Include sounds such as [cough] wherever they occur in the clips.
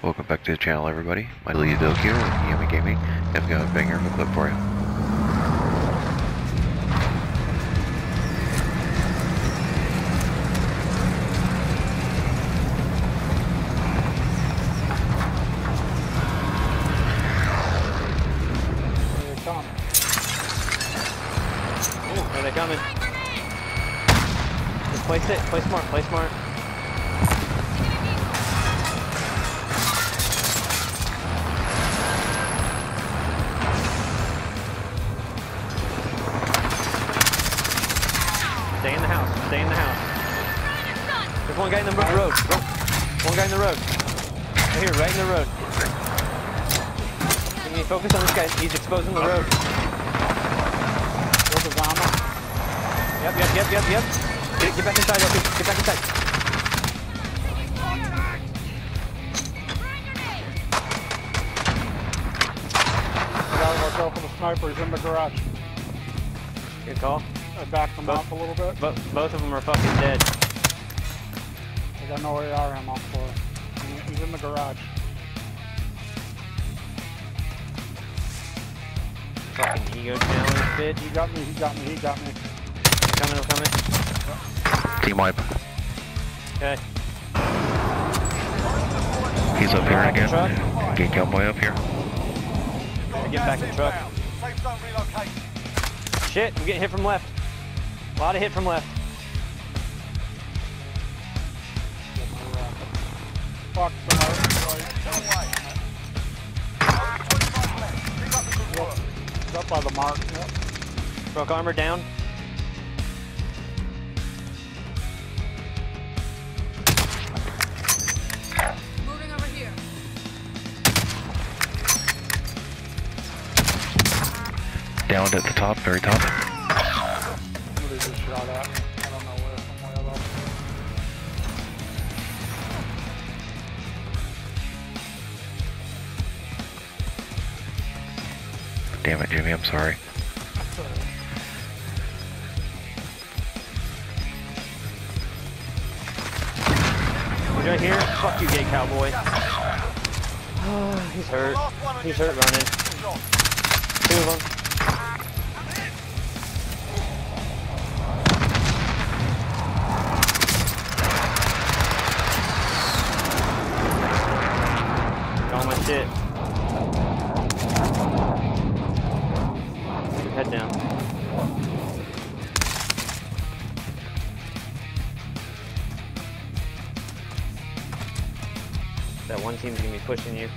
Welcome back to the channel, everybody. My Lee Doke here with Yummy Gaming. I've got a banger of a clip for you. Ooh, are they coming? Just place it. Play smart. Play smart. Stay in the house. There's one guy in the road. One guy in the road. Right here, right in the road. Can you focus on this guy? He's exposing the road. Look at Zama. Yep, yep, yep, yep, yep. Get, get back inside, okay. Get back inside. Watch out for the snipers in the garage. Good call. Uh, I backed them Both- up a little bit. Bo- both of them are fucking dead. I got no AR ammo for him. He- He's in the garage. Fucking ego challenge, bitch. He got me, he got me, he got me. I'm coming, I'm coming. Team wipe. Okay. He's up here again. truck. Get Cowboy up here. Get back in the truck. Safe zone relocated. Shit, I'm getting hit from left. A lot of hit from left. Fuck the right. Pick up the good work. He's up by the mark. Yep. Broke armor down. Moving over here. Downed at the top, very top. Damn it, Jimmy, I'm sorry. Right here. Fuck you, gay cowboy. [sighs] He's hurt. He's hurt running. Two of them. Pushing you.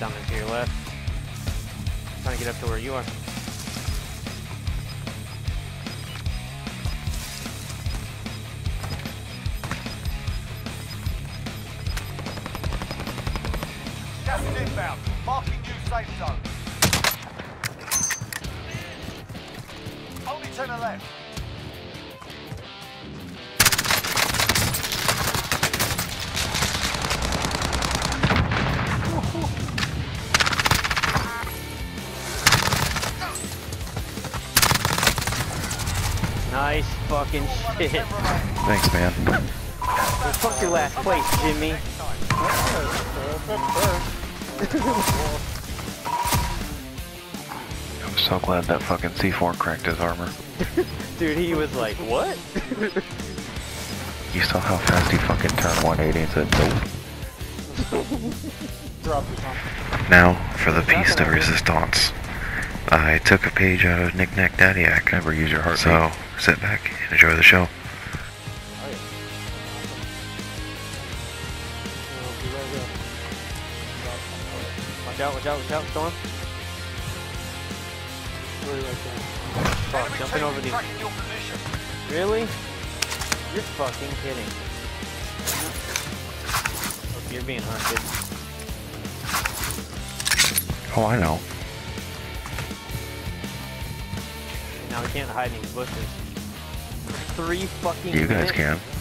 Down to your left. Trying to get up to where you are. Inbound. Marking new safe zone. Only 10 are left. Nice fucking shit. Thanks, man. Fuck your last place, Jimmy. [laughs] [laughs] I'm so glad that fucking C4 cracked his armor. [laughs] Dude, he was like, what? [laughs] You saw how fast he fucking turned 180 and said, nope. Drop the something. Now, for the piece de resistance. I took a page out of Knick Knack Daddy Act. Never use your heart. So, sit back and enjoy the show. Watch out, watch out, watch out, Storm. Three right there. Fuck, jumping over these. tracking your position. Really? You're fucking kidding. Look, you're being hunted. Oh, I know. Now we can't hide in these bushes. Three fucking You guys minutes? can.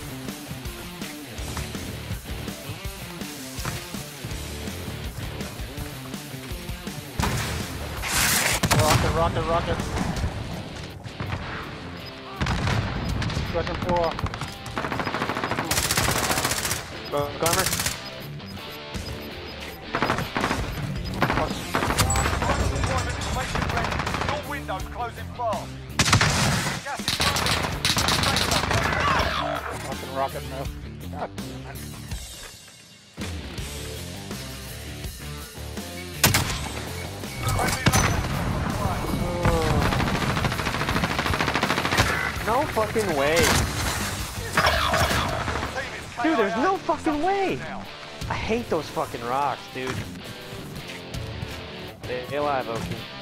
Rocket, rocket. Second floor. Broke armor. Final deployment information ready. Your window's closing fast. Gas is moving. Safe zone located. Fucking rocket miss. God damn it. No fucking way. Dude, there's no fucking way. I hate those fucking rocks, dude. Stay alive, Oki.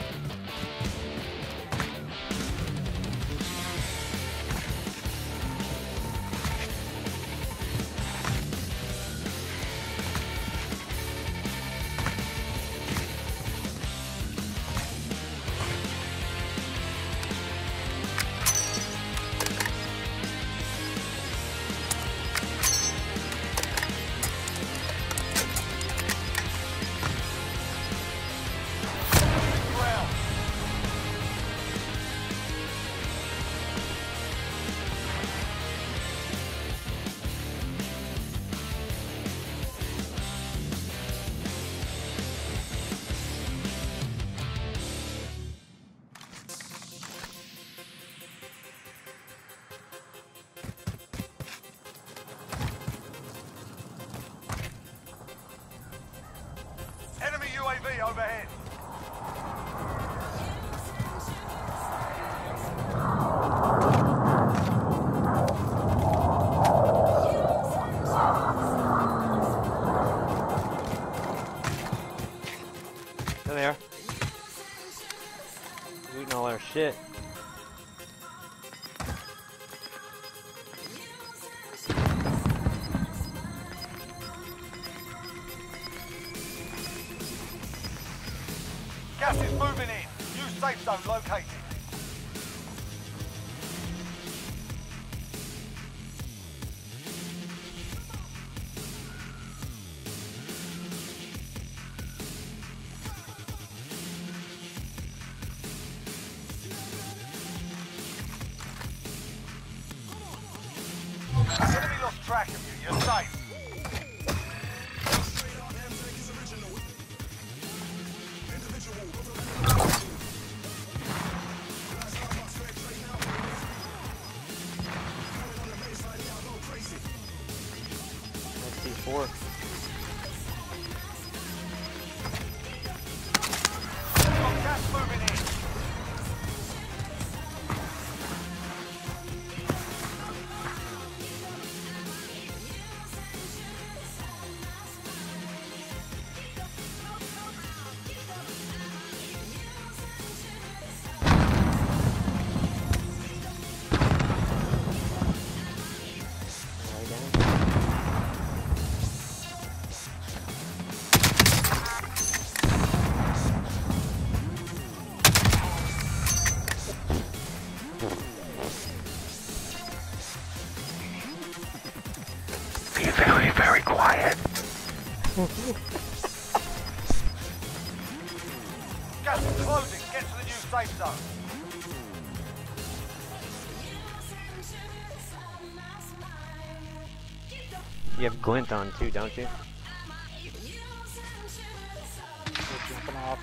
Gas is moving in. New safe zone located. Enemy lost track of you. You're safe. Gas is closing. Get to the new safe zone. You have glint on too, don't you? We're jumping off.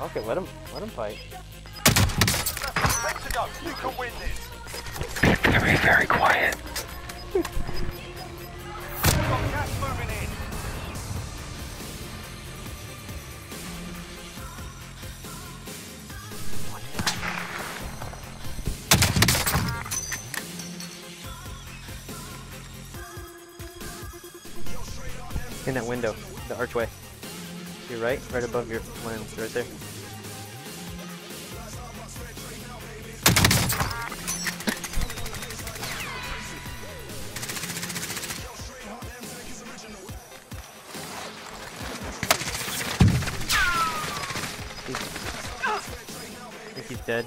Okay, let him, let him fight. Ten to go. You can win this. Be very, very quiet. [laughs] In that window, the archway. To your right, right above your lens, right there. I think he's dead.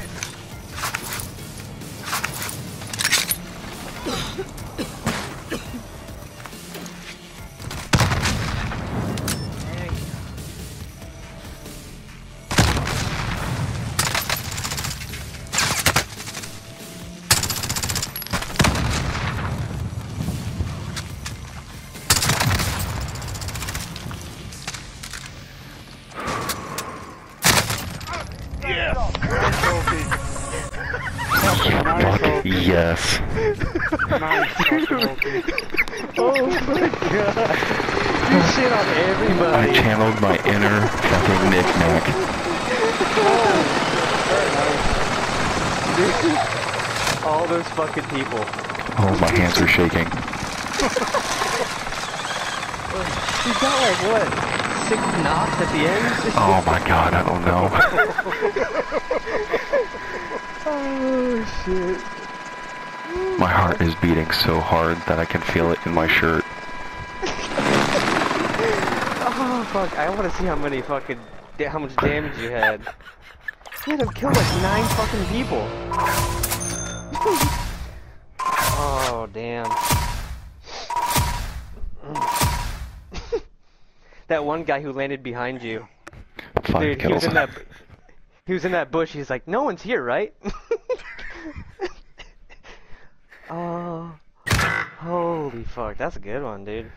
yes. Nice fucking Loki. Oh my god. You shit on I channeled my inner fucking knick-knack. All those fucking people. Oh, my hands are shaking. You got like what? Six knots at the end? Oh my god, I don't know. [laughs] oh shit. My heart is beating so hard that I can feel it in my shirt. [laughs] Oh fuck, I wanna see how many fucking, da- how much damage you had. [laughs] You had to kill like nine fucking people. oh damn. [laughs] that one guy who landed behind you. Five Dude, he was kills. in that. He was in that bush. He's like, no one's here, right? Oh, holy fuck, that's a good one, dude.